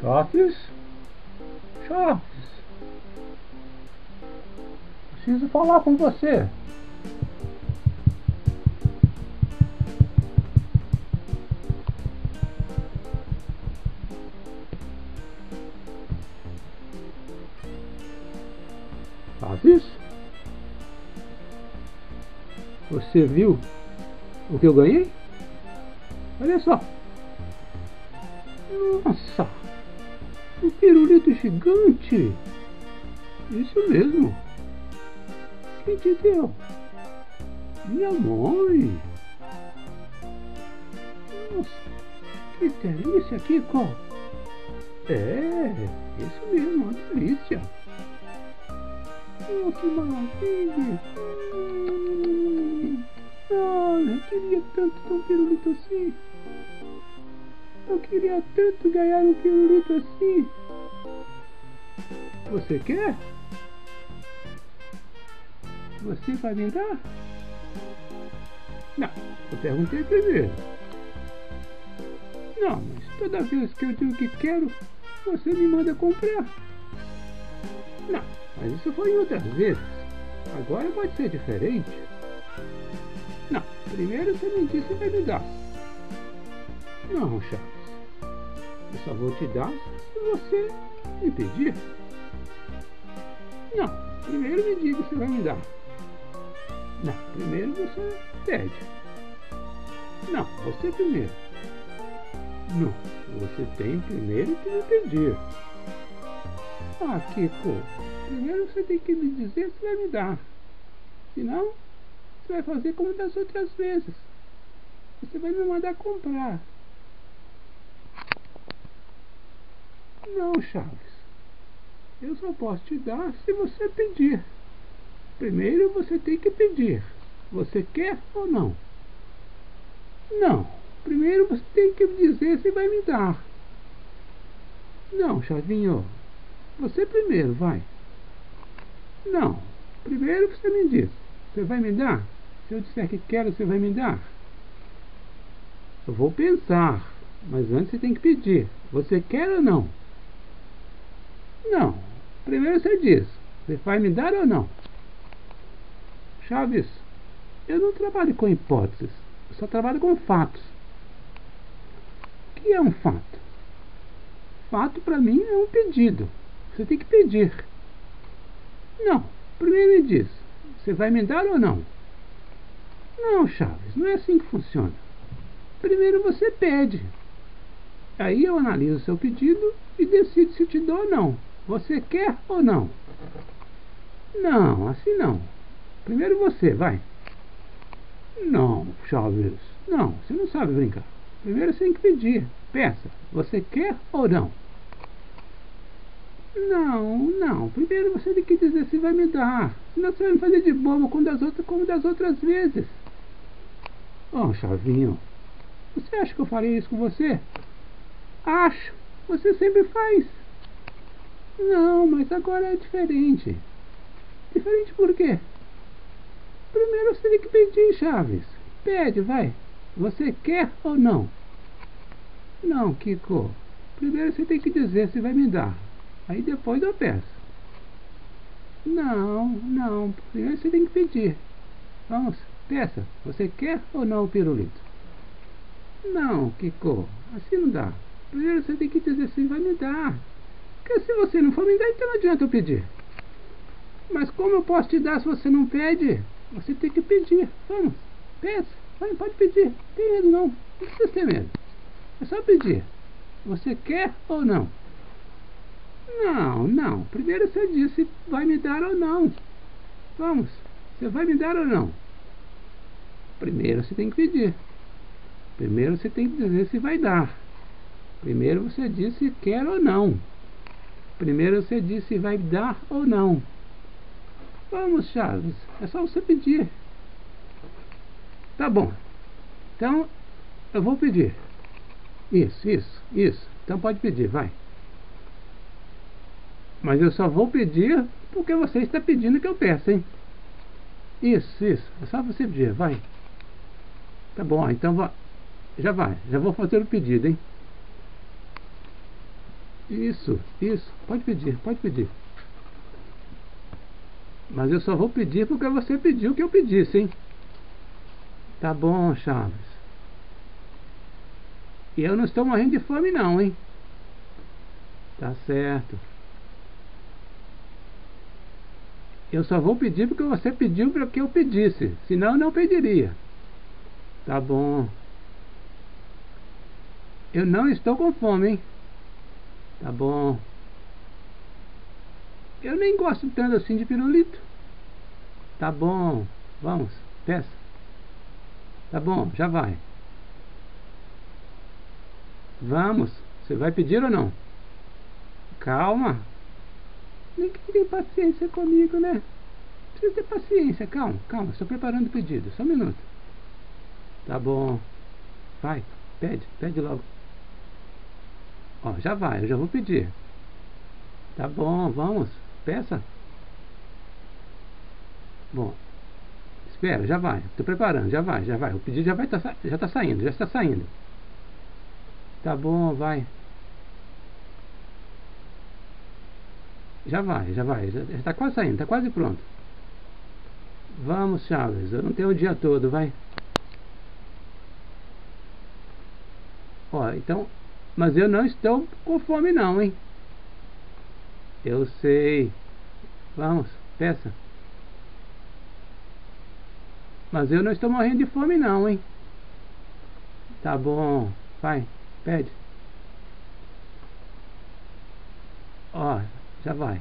Chaves? Chaves? Preciso falar com você. Chaves? Você viu o que eu ganhei? Olha só. Um pirulito gigante! Isso mesmo! Quem te deu? Minha mãe! Nossa! Que delícia, Kiko! É, isso mesmo, uma delícia! Oh, que maravilha! Hum, olha, eu queria tanto ter um pirulito assim! Eu queria tanto ganhar um pirulito assim. Você quer? Você vai me dar? Não, eu perguntei primeiro. Não, mas toda vez que eu digo que quero, você me manda comprar. Não, mas isso foi outras vezes. Agora pode ser diferente. Não, primeiro você me disse que vai me dar. Não, Charles. Eu só vou te dar se você me pedir. Não, primeiro me diga se vai me dar. Não, primeiro você pede. Não, você primeiro. Não, você tem primeiro que me pedir. Ah, Kiko, primeiro você tem que me dizer se vai me dar. Senão, você vai fazer como das outras vezes. Você vai me mandar comprar. Não, Chaves. Eu só posso te dar se você pedir. Primeiro você tem que pedir. Você quer ou não? Não. Primeiro você tem que dizer se vai me dar. Não, Chavinho. Você primeiro, vai. Não. Primeiro você me diz. Você vai me dar? Se eu disser que quero, você vai me dar? Eu vou pensar. Mas antes você tem que pedir. Você quer ou não? Não. Primeiro você diz, você vai me dar ou não? Chaves, eu não trabalho com hipóteses, eu só trabalho com fatos. O que é um fato? Fato para mim é um pedido. Você tem que pedir. Não. Primeiro me diz, você vai me dar ou não? Não, Chaves, não é assim que funciona. Primeiro você pede. Aí eu analiso o seu pedido e decido se te dou ou não. Você quer ou não? Não, assim não. Primeiro você, vai. Não, Chaves. Não, você não sabe brincar. Primeiro você tem que pedir. Peça. Você quer ou não? Não, não. Primeiro você tem que dizer se vai me dar. Senão você vai me fazer de bobo como das outras, como das outras vezes. Oh, Chavinho. Você acha que eu faria isso com você? Acho. Você sempre faz. Não, mas agora é diferente. Diferente por quê? Primeiro você tem que pedir, Chaves. Pede, vai. Você quer ou não? Não, Kiko. Primeiro você tem que dizer se vai me dar. Aí depois eu peço. Não, não. Primeiro você tem que pedir. Vamos, peça. Você quer ou não o pirulito? Não, Kiko. Assim não dá. Primeiro você tem que dizer se vai me dar. Porque se você não for me dar, então não adianta eu pedir. Mas como eu posso te dar se você não pede? Você tem que pedir. Vamos, peça. Vai, pode pedir. Não tem medo não. Não precisa ter medo. É só pedir. Você quer ou não? Não, não. Primeiro você disse vai me dar ou não. Vamos. Você vai me dar ou não? Primeiro você tem que pedir. Primeiro você tem que dizer se vai dar. Primeiro você diz se quer ou não. Primeiro você diz se vai dar ou não. Vamos, Charles. É só você pedir. Tá bom. Então, eu vou pedir. Isso, isso, isso. Então pode pedir, vai. Mas eu só vou pedir porque você está pedindo que eu peça, hein? Isso, isso. É só você pedir, vai. Tá bom, então já vai. Já vou fazer o pedido, hein? Isso, isso. Pode pedir, pode pedir. Mas eu só vou pedir porque você pediu que eu pedisse, hein? Tá bom, Chaves. E eu não estou morrendo de fome não, hein? Tá certo. Eu só vou pedir porque você pediu para que eu pedisse. Senão eu não pediria. Tá bom. Eu não estou com fome, hein? Tá bom. Eu nem gosto tanto assim de pirulito. Tá bom. Vamos, peça. Tá bom, já vai. Vamos. Você vai pedir ou não? Calma. Nem que tem paciência comigo, né? Precisa ter paciência. Calma, calma. Estou preparando o pedido. Só um minuto. Tá bom. Vai, pede, pede logo. Ó, já vai, eu já vou pedir. Tá bom, vamos. Peça. Bom, espera, já vai. Estou preparando, já vai, já vai. O pedido já vai tá, já está saindo, já está saindo. Tá bom, vai. Já vai, já vai. Já está quase saindo, está quase pronto. Vamos, Chaves. Eu não tenho o dia todo, vai. Ó, então mas eu não estou com fome não, hein? Eu sei. Vamos, peça. Mas eu não estou morrendo de fome não, hein? Tá bom. Vai, pede. Ó, já vai.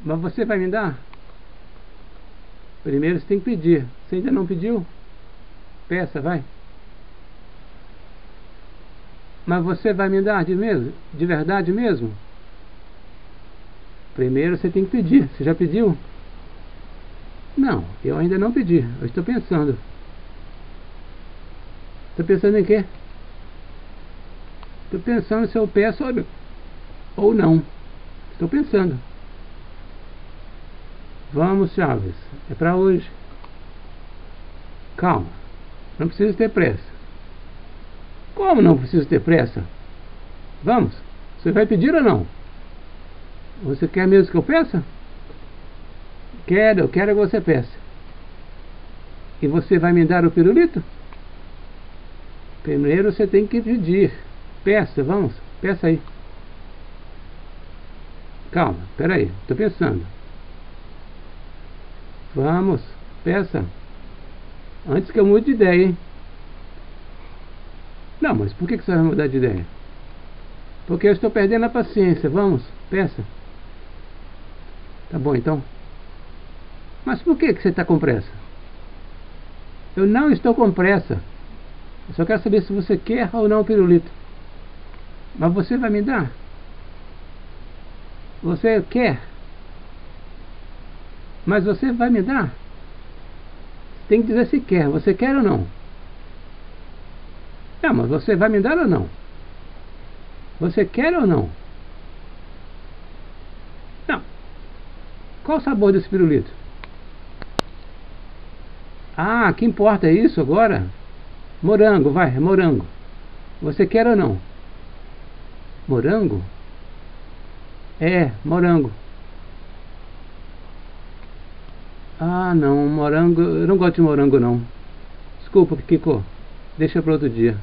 Mas você vai me dar? Primeiro você tem que pedir. Você ainda não pediu? Peça, vai. Mas você vai me dar de mesmo? De verdade mesmo? Primeiro você tem que pedir. Você já pediu? Não, eu ainda não pedi. Eu estou pensando. Estou pensando em quê? Estou pensando se eu peço ou não. Estou pensando. Vamos, Chaves. É para hoje. Calma. Não precisa ter pressa. Como não preciso ter pressa? Vamos, você vai pedir ou não? Você quer mesmo que eu peça? Quero, eu quero que você peça. E você vai me dar o pirulito? Primeiro você tem que pedir. Peça, vamos, peça aí. Calma, peraí, estou pensando. Vamos, peça. Antes que eu mude de ideia, hein? Não, mas por que você vai mudar de ideia? Porque eu estou perdendo a paciência. Vamos, peça. Tá bom, então. Mas por que você está com pressa? Eu não estou com pressa. Eu só quero saber se você quer ou não o pirulito. Mas você vai me dar? Você quer? Mas você vai me dar? Tem que dizer se quer. Você quer ou não? É, mas você vai me dar ou não? Você quer ou não? Não. Qual o sabor desse pirulito? Ah, que importa isso agora? Morango, vai, é morango. Você quer ou não? Morango? É, morango. Ah, não, morango. Eu não gosto de morango, não. Desculpa, Kiko. Deixa para outro dia.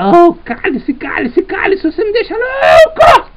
Oh, cale-se, cale-se, cale-se, você me deixa louco!